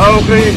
Mowgli.